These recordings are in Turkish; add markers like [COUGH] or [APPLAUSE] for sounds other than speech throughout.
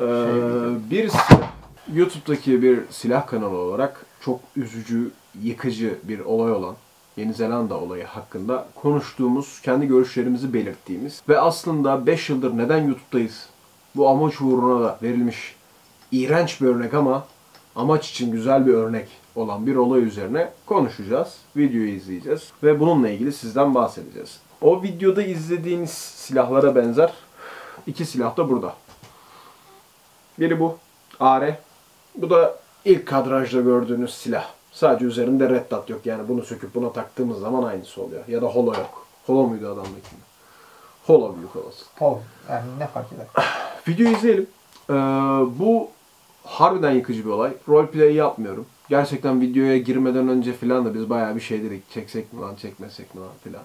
Ee, diyeceğim. bir. YouTube'daki bir silah kanalı olarak çok üzücü, yıkıcı bir olay olan Yeni Zelanda olayı hakkında konuştuğumuz, kendi görüşlerimizi belirttiğimiz ve aslında 5 yıldır neden YouTube'dayız? Bu amaç uğruna da verilmiş iğrenç bir örnek ama amaç için güzel bir örnek olan bir olay üzerine konuşacağız. Videoyu izleyeceğiz ve bununla ilgili sizden bahsedeceğiz. O videoda izlediğiniz silahlara benzer iki silah da burada. Biri bu. AR. Bu da ilk kadrajda gördüğünüz silah. Sadece üzerinde red dot yok. Yani bunu söküp buna taktığımız zaman aynısı oluyor. Ya da holo yok. Holo muydu adamdaki? Holo büyük olası. Ol. Yani ne fark eder? [SIGHS] Videoyu izleyelim. Ee, bu harbiden yıkıcı bir olay. Roleplay yapmıyorum. Gerçekten videoya girmeden önce filan da biz bayağı bir şey dedik. Çeksek mi lan, çekmesek mi lan filan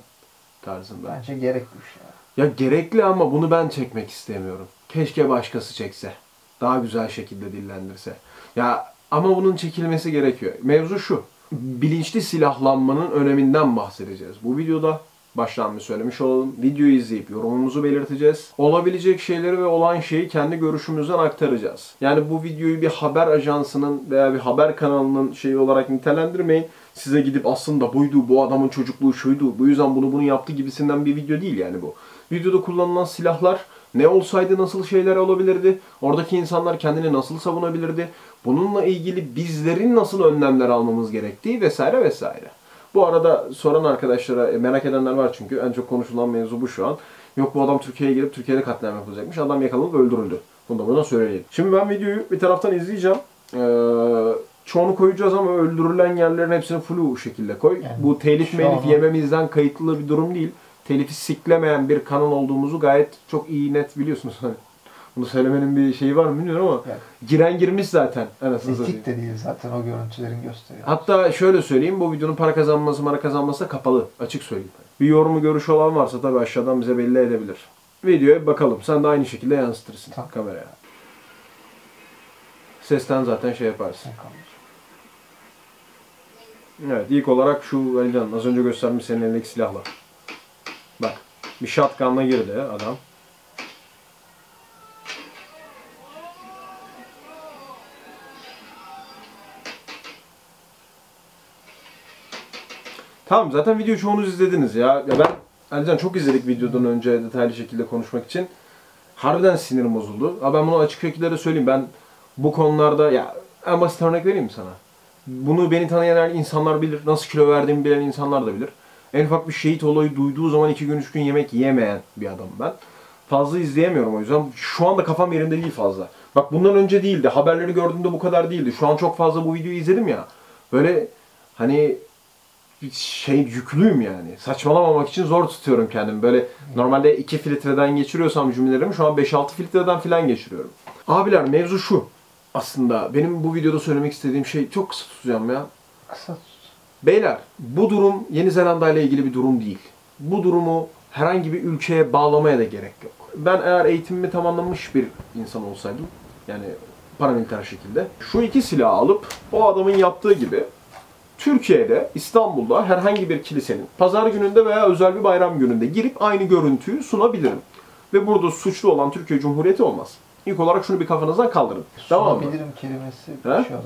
tarzında. Bence gerekmiş ya. Ya gerekli ama bunu ben çekmek istemiyorum. Keşke başkası çekse. Daha güzel şekilde dillendirse. Ya ama bunun çekilmesi gerekiyor. Mevzu şu. Bilinçli silahlanmanın öneminden bahsedeceğiz. Bu videoda baştan söylemiş olalım. Videoyu izleyip yorumumuzu belirteceğiz. Olabilecek şeyleri ve olan şeyi kendi görüşümüzden aktaracağız. Yani bu videoyu bir haber ajansının veya bir haber kanalının şeyi olarak nitelendirmeyin. Size gidip aslında buydu, bu adamın çocukluğu şuydu, bu yüzden bunu bunu yaptı gibisinden bir video değil yani bu. Videoda kullanılan silahlar ne olsaydı nasıl şeyler olabilirdi? Oradaki insanlar kendini nasıl savunabilirdi? Bununla ilgili bizlerin nasıl önlemler almamız gerektiği vesaire vesaire. Bu arada soran arkadaşlara e, merak edenler var çünkü en çok konuşulan mevzu bu şu an. Yok bu adam Türkiye'ye gelip Türkiye'de katliam yapılacakmış. Adam yakalanıp öldürüldü. Bunu da buna söyleyelim. Şimdi ben videoyu bir taraftan izleyeceğim. Ee, çoğunu koyacağız ama öldürülen yerlerin hepsini flu şekilde koy. Yani bu telif melif yememizden kayıtlı bir durum değil. Telifi siklemeyen bir kanal olduğumuzu gayet çok iyi net biliyorsunuz. Hani [LAUGHS] bunu söylemenin bir şeyi var mı bilmiyorum ama Yani giren girmiş zaten anasını satayım. etik de değil zaten o görüntülerin gösteriyor. Hatta şöyle söyleyeyim bu videonun para kazanması para kazanması da kapalı. Açık söyleyeyim. Bir yorumu görüşü olan varsa tabii aşağıdan bize belli edebilir. Videoya bakalım. Sen de aynı şekilde yansıtırsın Tamam. kameraya. Sesten zaten şey yaparsın. Bakalım. Evet ilk olarak şu Alican az önce göstermiş senin elindeki silahla. Bak bir shotgunla girdi adam. Tamam zaten video çoğunuz izlediniz ya. Ya ben Alican çok izledik videodan önce detaylı şekilde konuşmak için. Harbiden sinirim bozuldu. Ama ben bunu açık şekilde de söyleyeyim. Ben bu konularda ya en basit örnek vereyim mi sana? Bunu beni tanıyan insanlar bilir. Nasıl kilo verdiğimi bilen insanlar da bilir. En ufak bir şehit olayı duyduğu zaman iki gün üç gün yemek yemeyen bir adamım ben. Fazla izleyemiyorum o yüzden. Şu anda kafam yerinde değil fazla. Bak bundan önce değildi. Haberleri gördüğümde bu kadar değildi. Şu an çok fazla bu videoyu izledim ya. Böyle hani şey yüklüyüm yani. Saçmalamamak için zor tutuyorum kendimi. Böyle normalde 2 filtreden geçiriyorsam cümlelerimi şu an 5-6 filtreden falan geçiriyorum. Abiler mevzu şu. Aslında benim bu videoda söylemek istediğim şey çok kısa tutacağım ya. Kısa. Beyler bu durum Yeni Zelanda ile ilgili bir durum değil. Bu durumu herhangi bir ülkeye bağlamaya da gerek yok. Ben eğer eğitimimi tamamlamış bir insan olsaydım yani paramiliter şekilde şu iki silahı alıp o adamın yaptığı gibi Türkiye'de, İstanbul'da herhangi bir kilisenin pazar gününde veya özel bir bayram gününde girip aynı görüntüyü sunabilirim. Ve burada suçlu olan Türkiye Cumhuriyeti olmaz. İlk olarak şunu bir kafanızdan kaldırın. Tamam mı? Sunabilirim kelimesi He? yani.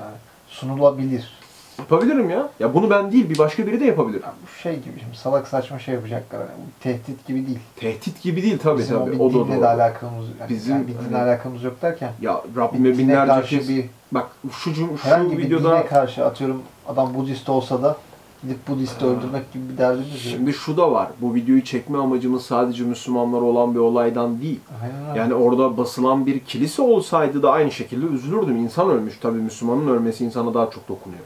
Sunulabilir. Yapabilirim ya. Ya bunu ben değil, bir başka biri de yapabilir. Yani bu şey gibi şimdi salak saçma şey yapacaklar. Yani bu tehdit gibi değil. Tehdit gibi değil tabii Bizim tabii. o bir O da dinle doğru. de alakamız yani Bizim- yani bir dinle hani- alakamız yok derken Ya Rabbime binlerce karşı kez... bir Bak şu, şu herhangi bir videoda... dine karşı atıyorum adam Budist olsa da gidip Budist'i öldürmek gibi bir derdimiz yok. Şimdi şu da var. Bu videoyu çekme amacımız sadece Müslümanlar olan bir olaydan değil. Aynen. Yani orada basılan bir kilise olsaydı da aynı şekilde üzülürdüm. İnsan ölmüş. Tabii Müslümanın ölmesi insana daha çok dokunuyor.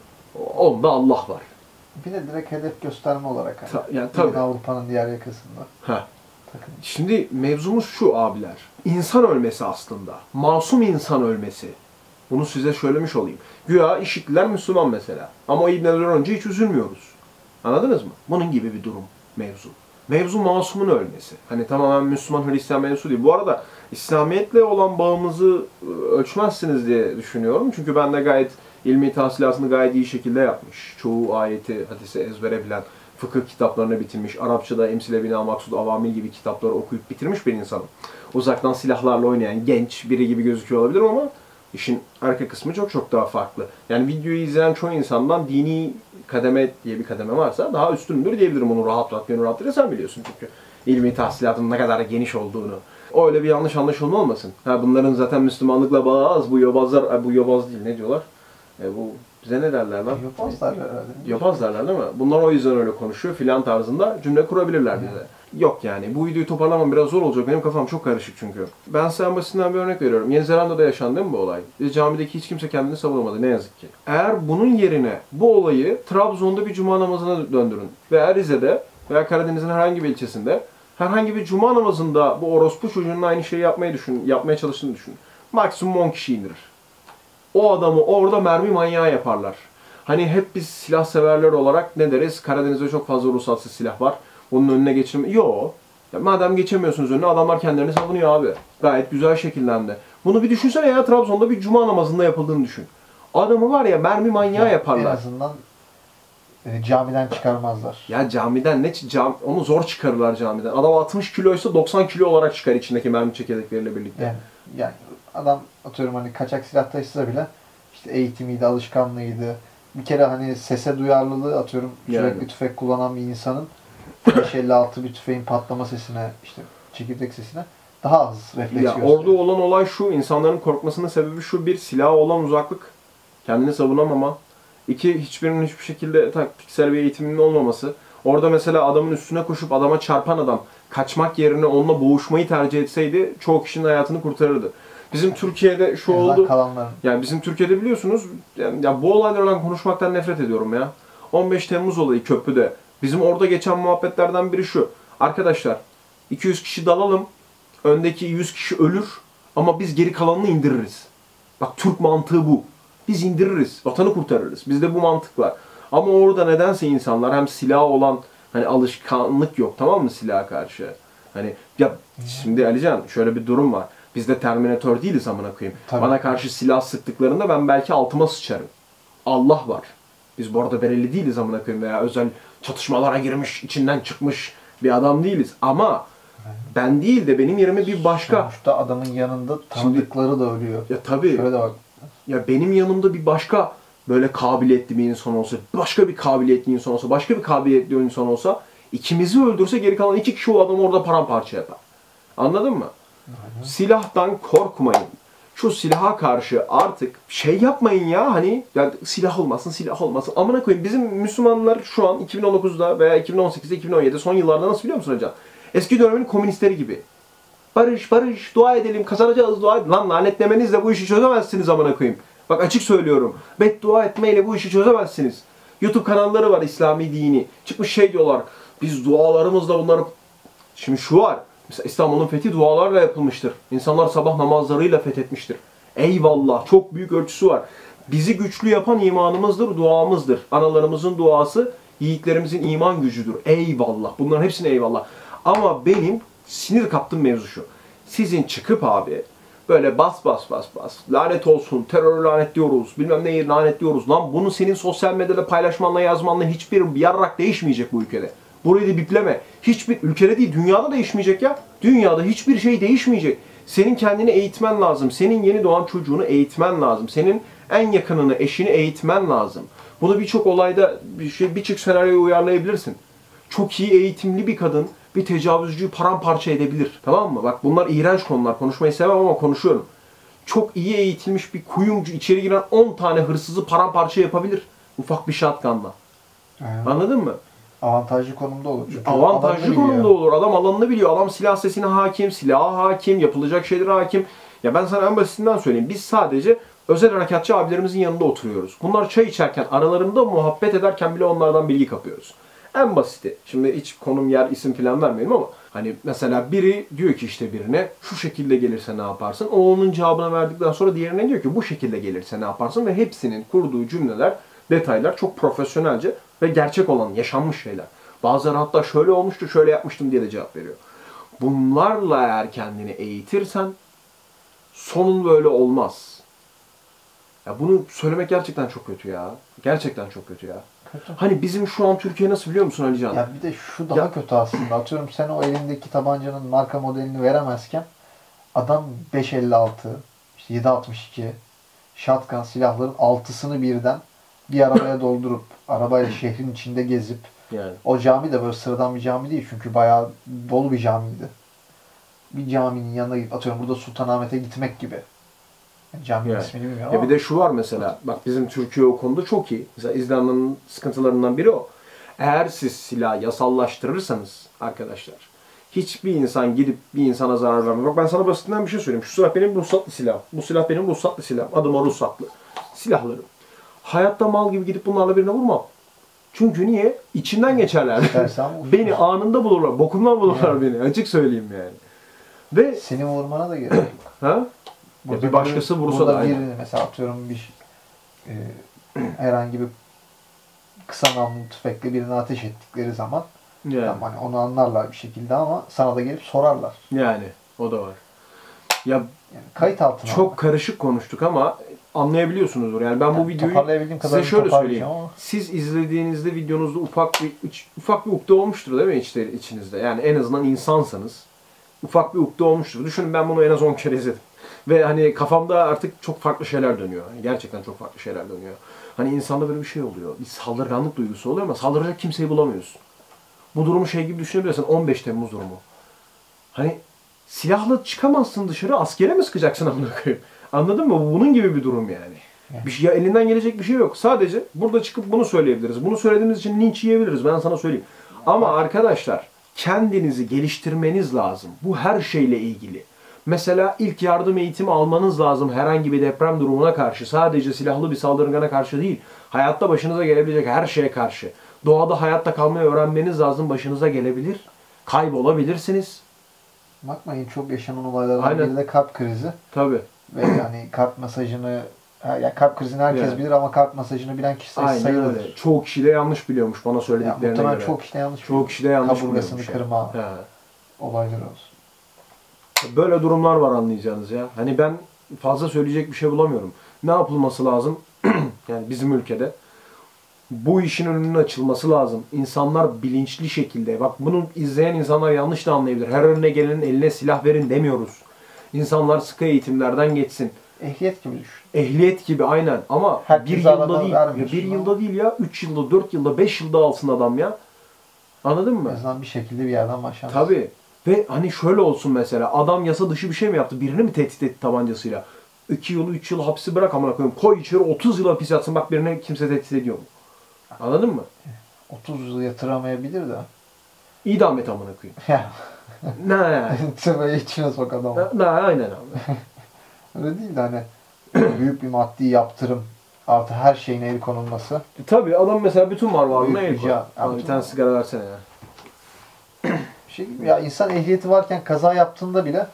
Onda Allah var. bir de direkt hedef gösterme olarak hani. Ta- yani tabii. Avrupa'nın diğer yakasında. Heh. Takın. Şimdi mevzumuz şu abiler. İnsan ölmesi aslında. Masum insan ölmesi. Bunu size söylemiş olayım. Güya işitliler Müslüman mesela. Ama o ibneler önce hiç üzülmüyoruz. Anladınız mı? Bunun gibi bir durum mevzu. Mevzu masumun ölmesi. Hani tamamen Müslüman Hristiyan mevzu değil. Bu arada İslamiyetle olan bağımızı e, ölçmezsiniz diye düşünüyorum. Çünkü ben de gayet ilmi tahsilatını gayet iyi şekilde yapmış. Çoğu ayeti, hadisi ezbere bilen fıkıh kitaplarını bitirmiş, Arapçada Emsile Bina Maksud Avamil gibi kitapları okuyup bitirmiş bir insanım. Uzaktan silahlarla oynayan genç biri gibi gözüküyor olabilirim ama işin arka kısmı çok çok daha farklı. Yani videoyu izleyen çoğu insandan dini kademe diye bir kademe varsa daha üstündür diyebilirim onu rahat rahat gönül rahatlığıyla sen biliyorsun çünkü ilmi tahsilatın ne kadar geniş olduğunu. Öyle bir yanlış anlaşılma olmasın. Ha bunların zaten Müslümanlıkla bağı az. Bu yobazlar, bu yobaz değil ne diyorlar? E, bu bize ne derler lan? Yapmazlar herhalde. Yapaz derler değil mi? Bunlar o yüzden öyle konuşuyor filan tarzında cümle kurabilirler bize. Yok yani. Bu videoyu toparlamam biraz zor olacak. Benim kafam çok karışık çünkü. Ben size en basitinden bir örnek veriyorum. Yeni Zelanda'da yaşandı mi bu olay? Ve camideki hiç kimse kendini savunamadı ne yazık ki. Eğer bunun yerine bu olayı Trabzon'da bir cuma namazına döndürün veya Rize'de veya Karadeniz'in herhangi bir ilçesinde herhangi bir cuma namazında bu orospu çocuğunun aynı şeyi yapmayı düşün, yapmaya çalıştığını düşün. Maksimum 10 kişi indirir. O adamı orada mermi manyağı yaparlar. Hani hep biz silah severler olarak ne deriz? Karadeniz'de çok fazla ruhsatsız silah var. Bunun önüne geçirme... Yo. Ya madem geçemiyorsunuz önüne adamlar kendilerini savunuyor abi. Gayet güzel şekillendi. Bunu bir düşünsene ya Trabzon'da bir cuma namazında yapıldığını düşün. Adamı var ya mermi manyağı En yaparlar. azından e, camiden çıkarmazlar. Ya camiden ne cam onu zor çıkarırlar camiden. Adam 60 kiloysa 90 kilo olarak çıkar içindeki mermi çekirdekleriyle birlikte. Yani, yani adam atıyorum hani kaçak silah taşısa bile işte eğitimiydi, alışkanlığıydı. Bir kere hani sese duyarlılığı atıyorum sürekli Yani. tüfek kullanan bir insanın 556 bir tüfeğin patlama sesine işte çekirdek sesine daha az refleks Ya gösteriyor. orada olan olay şu, insanların korkmasının sebebi şu, bir silaha olan uzaklık, kendini savunamama. İki, hiçbirinin hiçbir şekilde taktiksel bir eğitiminin olmaması. Orada mesela adamın üstüne koşup adama çarpan adam kaçmak yerine onunla boğuşmayı tercih etseydi çoğu kişinin hayatını kurtarırdı. Bizim Türkiye'de şu azından oldu. kalanların. Yani bizim Türkiye'de biliyorsunuz yani ya bu olaylardan konuşmaktan nefret ediyorum ya. 15 Temmuz olayı köprüde. Bizim orada geçen muhabbetlerden biri şu. Arkadaşlar 200 kişi dalalım. Öndeki 100 kişi ölür ama biz geri kalanını indiririz. Bak Türk mantığı bu. Biz indiririz. Vatanı kurtarırız. Bizde bu mantık var. Ama orada nedense insanlar hem silah olan hani alışkanlık yok tamam mı silaha karşı? Hani ya şimdi Alican şöyle bir durum var. Biz de Terminator değiliz amına koyayım. Tabii. Bana karşı silah sıktıklarında ben belki altıma sıçarım. Allah var. Biz bu arada bereli değiliz amına koyayım veya özel çatışmalara girmiş, içinden çıkmış bir adam değiliz. Ama ben değil de benim yerime bir başka. Sonuçta adamın yanında tanıdıkları da ölüyor. Ya tabii. Şöyle de bak. Ya benim yanımda bir başka böyle kabiliyetli bir insan olsa, başka bir kabiliyetli insan olsa, başka bir kabiliyetli insan olsa ikimizi öldürse geri kalan iki kişi o adamı orada paramparça yapar. Anladın mı? Silahtan korkmayın. Şu silaha karşı artık şey yapmayın ya hani ya silah olmasın silah olmasın. Amına koyayım bizim Müslümanlar şu an 2019'da veya 2018'de 2017'de son yıllarda nasıl biliyor musun hocam? Eski dönemin komünistleri gibi. Barış barış dua edelim kazanacağız dua edin. Lan lanetlemenizle bu işi çözemezsiniz amına koyayım. Bak açık söylüyorum. Beddua etmeyle bu işi çözemezsiniz. YouTube kanalları var İslami dini. Çıkmış şey diyorlar. Biz dualarımızla bunları... Şimdi şu var. Mesela İstanbul'un fethi dualarla yapılmıştır. İnsanlar sabah namazlarıyla fethetmiştir. Eyvallah. Çok büyük ölçüsü var. Bizi güçlü yapan imanımızdır, duamızdır. Analarımızın duası yiğitlerimizin iman gücüdür. Eyvallah. Bunların hepsine eyvallah. Ama benim sinir kaptığım mevzu şu. Sizin çıkıp abi böyle bas bas bas bas lanet olsun terör lanetliyoruz bilmem neyi lanetliyoruz lan bunu senin sosyal medyada paylaşmanla yazmanla hiçbir yarrak değişmeyecek bu ülkede. Burayı da bipleme. Hiçbir ülkede değil dünyada değişmeyecek ya. Dünyada hiçbir şey değişmeyecek. Senin kendini eğitmen lazım. Senin yeni doğan çocuğunu eğitmen lazım. Senin en yakınını, eşini eğitmen lazım. Bunu birçok olayda bir şey birçok senaryoya uyarlayabilirsin. Çok iyi eğitimli bir kadın bir tecavüzcüyü paramparça edebilir. Tamam mı? Bak bunlar iğrenç konular. Konuşmayı sevmem ama konuşuyorum. Çok iyi eğitilmiş bir kuyumcu içeri giren 10 tane hırsızı paramparça yapabilir. Ufak bir shotgunla. Aynen. Anladın mı? Avantajlı konumda olur. Çünkü Avantajlı biliyor. konumda olur. Adam alanını biliyor. Adam silah sesine hakim, silaha hakim, yapılacak şeylere hakim. Ya ben sana en basitinden söyleyeyim. Biz sadece özel harekatçı abilerimizin yanında oturuyoruz. Bunlar çay içerken, aralarında muhabbet ederken bile onlardan bilgi kapıyoruz. En basiti. Şimdi hiç konum, yer, isim falan vermeyelim ama hani mesela biri diyor ki işte birine şu şekilde gelirse ne yaparsın? O onun cevabını verdikten sonra diğerine diyor ki bu şekilde gelirse ne yaparsın? Ve hepsinin kurduğu cümleler, detaylar çok profesyonelce ve gerçek olan, yaşanmış şeyler. Bazıları hatta şöyle olmuştu, şöyle yapmıştım diye de cevap veriyor. Bunlarla eğer kendini eğitirsen sonun böyle olmaz. Ya bunu söylemek gerçekten çok kötü ya. Gerçekten çok kötü ya. Kötü. Hani bizim şu an Türkiye nasıl biliyor musun Alican? Ya bir de şu daha Ya- kötü aslında. Atıyorum sen o elindeki tabancanın marka modelini veremezken adam 556, işte 762 shotgun silahların altısını birden bir arabaya doldurup arabayla şehrin içinde gezip Yani. o cami de böyle sıradan bir cami değil çünkü bayağı dolu bir camiydi. Bir caminin yanına gidip atıyorum burada Sultanahmet'e gitmek gibi. Yani caminin Yani. ismini bilmiyorum Ya ama bir de şu var mesela. Bak bizim Türkiye o konuda çok iyi. Mesela İzlanda'nın sıkıntılarından biri o. Eğer siz silah yasallaştırırsanız arkadaşlar hiçbir insan gidip bir insana zarar vermez. Bak ben sana basitinden bir şey söyleyeyim. Şu silah benim ruhsatlı silahım. Bu silah benim ruhsatlı silahım. Adıma ruhsatlı. Silahlarım. Hayatta mal gibi gidip bunlarla birine vurmam. Çünkü niye? İçinden geçerler. [LAUGHS] beni anında bulurlar. Bokumdan bulurlar beni. Açık söyleyeyim yani. Ve senin vurmana da gerek yok. ha? Burada bir başkası vursa burada da aynı. birini mesela atıyorum bir e, herhangi bir kısa namlulu tüfekle birine ateş ettikleri zaman Yani. tamam hani onu anlarlar bir şekilde ama sana da gelip sorarlar. Yani o da var. Ya Yani kayıt altına çok karışık konuştuk ama anlayabiliyorsunuzdur. Yani ben bu Yani videoyu toparlayabildiğim size şöyle söyleyeyim. ama Siz izlediğinizde videonuzda ufak bir ufak bir ukde olmuştur değil mi içte, içinizde? Yani en azından insansanız ufak bir ukde olmuştur. Düşünün ben bunu en az 10 kere izledim. Ve hani kafamda artık çok farklı şeyler dönüyor. Hani gerçekten çok farklı şeyler dönüyor. Hani insanda böyle bir şey oluyor. Bir saldırganlık duygusu oluyor ama saldıracak kimseyi bulamıyorsun. Bu durumu şey gibi düşünebilirsin. 15 Temmuz durumu. Hani silahla çıkamazsın dışarı askere mi sıkacaksın amına koyayım? Anladın mı? Bu Bunun gibi bir durum yani. Bir şey, ya elinden gelecek bir şey yok. Sadece burada çıkıp bunu söyleyebiliriz. Bunu söylediğimiz için linç yiyebiliriz. Ben sana söyleyeyim. Ama arkadaşlar kendinizi geliştirmeniz lazım. Bu her şeyle ilgili. Mesela ilk yardım eğitimi almanız lazım herhangi bir deprem durumuna karşı. Sadece silahlı bir saldırgana karşı değil. Hayatta başınıza gelebilecek her şeye karşı. Doğada hayatta kalmayı öğrenmeniz lazım. Başınıza gelebilir. Kaybolabilirsiniz. Bakmayın çok yaşanan olaylardan Aynen. biri de kalp krizi Tabii. ve yani kalp masajını ya kalp krizini herkes Yani. bilir ama kalp masajını bilen kişi sayısı Aynen sayılıdır. öyle. Çoğu kişi de yanlış biliyormuş bana söylediklerine muhtemelen göre. çok işte yanlış Çoğu kişi de yanlış kaburgasını kırma yani. Olayları olsun. Böyle durumlar var anlayacağınız ya. Hani ben fazla söyleyecek bir şey bulamıyorum. Ne yapılması lazım? [CLEARS THROAT] yani bizim ülkede bu işin önünün açılması lazım. İnsanlar bilinçli şekilde, bak bunu izleyen insanlar yanlış da anlayabilir. Her önüne gelenin eline silah verin demiyoruz. İnsanlar sıkı eğitimlerden geçsin. Ehliyet gibi düşün. Ehliyet gibi aynen ama Herkes bir yılda değil, ya bir ama. yılda değil ya, üç yılda, dört yılda, beş yılda alsın adam ya. Anladın En mı? azından bir şekilde bir yerden başlaması. Tabii. Ve hani şöyle olsun mesela adam yasa dışı bir şey mi yaptı? Birini mi tehdit etti tabancasıyla? 2 yıl, 3 yıl hapsi bırak amına koyayım. Koy içeri 30 yıl hapis yatsın. Bak birine kimse tehdit ediyor mu? Anladın mı? 30 yıl yatıramayabilir de. İdam et amına koyayım. Ya [LAUGHS] Ne? tüfeği içine sok adamı. Ne? Ne? Aynen abi. [LAUGHS] Öyle değil de hani [CLEARS THROAT] büyük bir maddi yaptırım artı her şeyin el konulması. E, Tabii adam mesela bütün var varlığına el bir koy. can. Abi bir Bütün tane sigara versene ya. [CLEARS THROAT] Şey gibi ya insan ehliyeti varken kaza yaptığında bile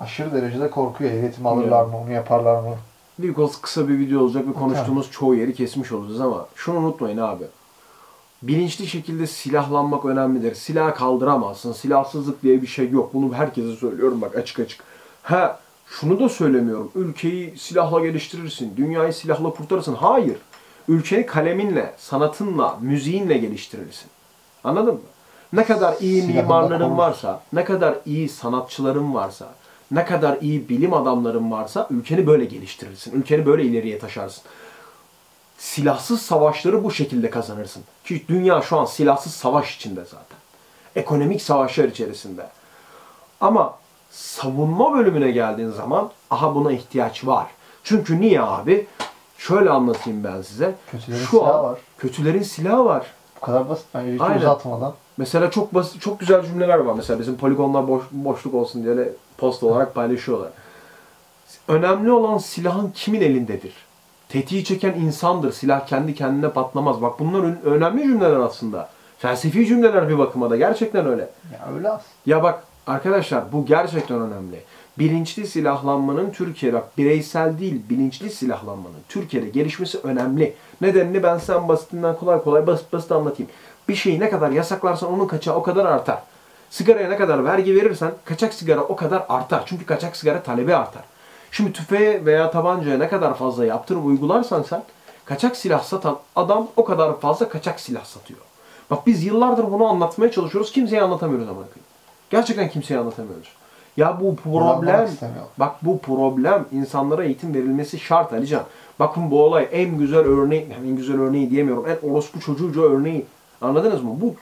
aşırı derecede korkuyor. Ehliyetimi alırlar mı, onu yaparlar mı? Büyük olsun kısa bir video olacak ve konuştuğumuz çoğu yeri kesmiş olacağız ama şunu unutmayın abi. Bilinçli şekilde silahlanmak önemlidir. Silah kaldıramazsın. Silahsızlık diye bir şey yok. Bunu herkese söylüyorum bak açık açık. Ha şunu da söylemiyorum. Ülkeyi silahla geliştirirsin. Dünyayı silahla kurtarırsın. Hayır. Ülkeni kaleminle, sanatınla, müziğinle geliştirirsin. Anladın mı? Ne kadar iyi mimarların varsa, ne kadar iyi sanatçıların varsa, ne kadar iyi bilim adamların varsa ülkeni böyle geliştirirsin. Ülkeni böyle ileriye taşarsın. Silahsız savaşları bu şekilde kazanırsın. Ki dünya şu an silahsız savaş içinde zaten. Ekonomik savaşlar içerisinde. Ama savunma bölümüne geldiğin zaman aha buna ihtiyaç var. Çünkü niye abi? Şöyle anlatayım ben size. Kötülerin Şu silahı an var. kötülerin silahı var. Bu kadar basit bence hiç Aynen. uzatmadan. Mesela çok basit, çok güzel cümleler var. Mesela bizim poligonlar boş, boşluk olsun diye post olarak paylaşıyorlar. Önemli olan silahın kimin elindedir? Tetiği çeken insandır. Silah kendi kendine patlamaz. Bak bunlar ön- önemli cümleler aslında. Felsefi cümleler bir bakıma da. Gerçekten öyle. Ya öyle az. Ya bak arkadaşlar bu gerçekten önemli. Bilinçli silahlanmanın Türkiye'de bireysel değil bilinçli silahlanmanın Türkiye'de gelişmesi önemli. Nedenini ben sen basitinden kolay kolay basit basit anlatayım. Bir şeyi ne kadar yasaklarsan onun kaçağı o kadar artar. Sigaraya ne kadar vergi verirsen kaçak sigara o kadar artar. Çünkü kaçak sigara talebi artar. Şimdi tüfeğe veya tabancaya ne kadar fazla yaptırıp uygularsan sen kaçak silah satan adam o kadar fazla kaçak silah satıyor. Bak biz yıllardır bunu anlatmaya çalışıyoruz. Kimseye anlatamıyoruz ama. Gerçekten kimseye anlatamıyoruz. Ya bu problem. Bak bu problem insanlara eğitim verilmesi şart Alican. Bakın bu olay en güzel örneği, yani en güzel örneği diyemiyorum. En orospu çocuğuca örneği. Anladınız mı? Bu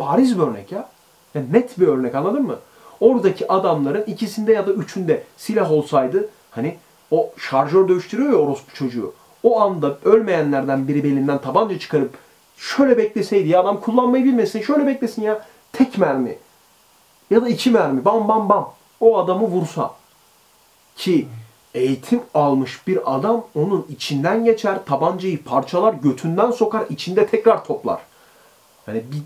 bariz bir örnek ya. Yani net bir örnek anladın mı? Oradaki adamların ikisinde ya da üçünde silah olsaydı hani o şarjör dövüştürüyor ya orospu çocuğu. O anda ölmeyenlerden biri belinden tabanca çıkarıp şöyle bekleseydi ya adam kullanmayı bilmesin şöyle beklesin ya tek mermi ya da iki mermi bam bam bam o adamı vursa ki eğitim almış bir adam onun içinden geçer, tabancayı parçalar, götünden sokar, içinde tekrar toplar. Hani bir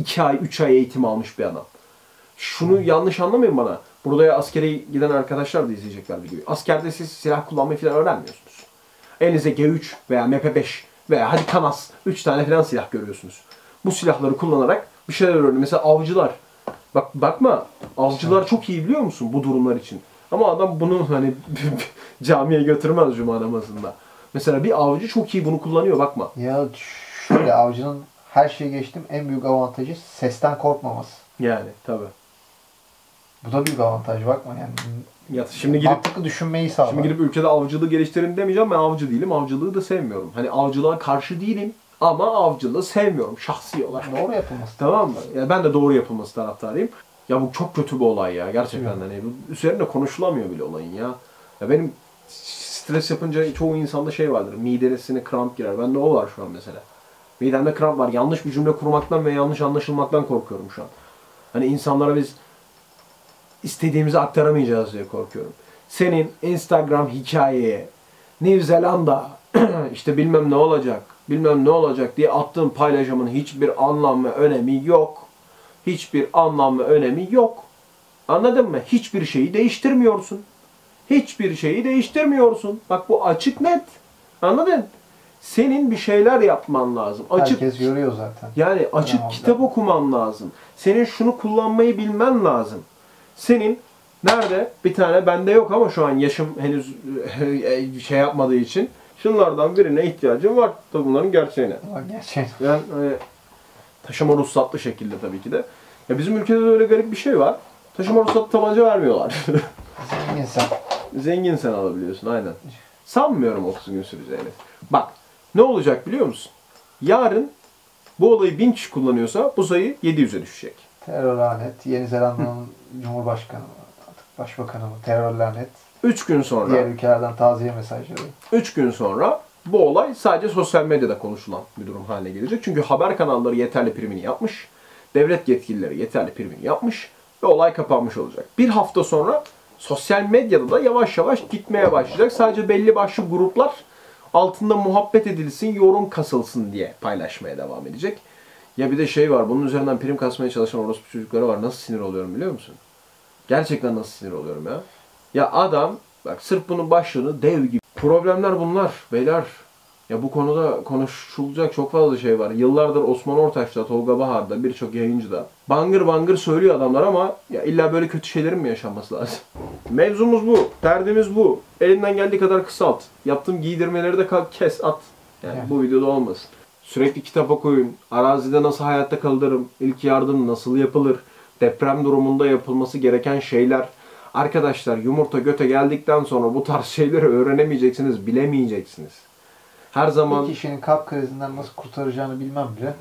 iki ay, üç ay eğitim almış bir adam. Şunu yanlış anlamayın bana. Burada ya askere giden arkadaşlar da izleyecekler videoyu. Askerde siz silah kullanmayı falan öğrenmiyorsunuz. Elinize G3 veya MP5 veya hadi Kanas 3 tane falan silah görüyorsunuz. Bu silahları kullanarak bir şeyler öğreniyor. Mesela avcılar. Bak bakma avcılar çok iyi biliyor musun bu durumlar için. Ama adam bunu hani [LAUGHS] camiye götürmez cuma namazında. Mesela bir avcı çok iyi bunu kullanıyor bakma. Ya şöyle avcının her şeyi geçtim en büyük avantajı sesten korkmaması. Yani tabi. Bu da büyük avantaj bakma yani. Ya şimdi gidip Mantıklı düşünmeyi sağlar. şimdi gidip ülkede avcılığı geliştirin demeyeceğim. Ben avcı değilim. Avcılığı da sevmiyorum. Hani avcılığa karşı değilim ama avcılığı sevmiyorum şahsi olarak. Doğru yapılması. Tamam mı? Ya ben de doğru yapılması taraftarıyım. Ya bu çok kötü bir olay ya gerçekten hani üzerine konuşulamıyor bile olayın ya. Ya benim stres yapınca çoğu insanda şey vardır. Midesine kramp girer. Bende o var şu an mesela. Midemde kramp var. Yanlış bir cümle kurmaktan ve yanlış anlaşılmaktan korkuyorum şu an. Hani insanlara biz istediğimizi aktaramayacağız diye korkuyorum. Senin Instagram hikayeye New Zelanda [CLEARS THROAT] işte bilmem ne olacak, bilmem ne olacak diye attığın paylaşımın hiçbir anlam ve önemi yok. Hiçbir anlam ve önemi yok. Anladın mı? Hiçbir şeyi değiştirmiyorsun. Hiçbir şeyi değiştirmiyorsun. Bak bu açık net. Anladın? Senin bir şeyler yapman lazım. Açık Herkes görüyor zaten. yani açık kitap okuman lazım. Senin şunu kullanmayı bilmen lazım. Senin nerede? Bir tane bende yok ama şu an yaşım henüz [LAUGHS] şey yapmadığı için şunlardan birine ihtiyacım var. Tabii bunların gerçeğine. Ama gerçekten. Yani e, taşıma ruhsatlı şekilde tabii ki de. Ya bizim ülkede de öyle garip bir şey var. Taşıma ruhsatlı tabanca vermiyorlar. Zengin sen. Zengin sen alabiliyorsun aynen. Sanmıyorum 30 gün süreceğini. Bak ne olacak biliyor musun? Yarın bu olayı 1000 kişi kullanıyorsa bu sayı 700'e düşecek. Terör lanet. Yeni Zelanda'nın Cumhurbaşkanı mı? Başbakanı mı? Terör lanet. 3 gün sonra Diğer ülkelerden taziye mesajları. 3 gün sonra bu olay sadece sosyal medyada konuşulan bir durum haline gelecek. Çünkü haber kanalları yeterli primini yapmış. Devlet yetkilileri yeterli primini yapmış ve olay kapanmış olacak. Bir hafta sonra sosyal medyada da yavaş yavaş gitmeye başlayacak. Sadece belli başlı gruplar altında muhabbet edilsin, yorum kasılsın diye paylaşmaya devam edecek. Ya bir de şey var, bunun üzerinden prim kasmaya çalışan orospu çocukları var. Nasıl sinir oluyorum biliyor musun? Gerçekten nasıl sinir oluyorum ya. Ya adam, bak sırf bunun başlığını dev gibi. Problemler bunlar beyler. Ya bu konuda konuşulacak çok fazla şey var. Yıllardır Osman Ortaç'ta, Tolga Bahar'da, birçok yayıncıda bangır bangır söylüyor adamlar ama ya illa böyle kötü şeylerin mi yaşanması lazım? [LAUGHS] Mevzumuz bu. Derdimiz bu. Elinden geldiği kadar kısalt. Yaptığım giydirmeleri de kalk kes at. Yani Evet. bu videoda olmasın. Sürekli kitap okuyun. Arazide nasıl hayatta kalırım? İlk yardım nasıl yapılır? Deprem durumunda yapılması gereken şeyler. Arkadaşlar yumurta göte geldikten sonra bu tarz [LAUGHS] şeyleri öğrenemeyeceksiniz, bilemeyeceksiniz. Her zaman Bir kişinin kalp krizinden nasıl kurtaracağını bilmem bile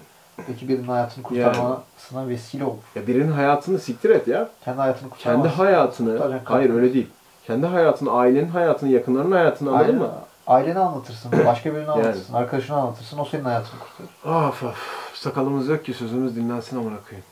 belki birinin hayatını kurtarmasına vesile olur. ya birinin hayatını siktir et ya. Kendi hayatını Kendi kurtaramaz. hayatını, Kurtaracak hayır kalp öyle değil. Kendi hayatını, ailenin hayatını, yakınlarının hayatını anladın Aynen. mı? Aileni anlatırsın, [CLEARS THROAT] başka birini Yani. anlatırsın, arkadaşını anlatırsın, o senin hayatını kurtarır. Of of. Sakalımız yok ki sözümüz dinlensin amına koyayım.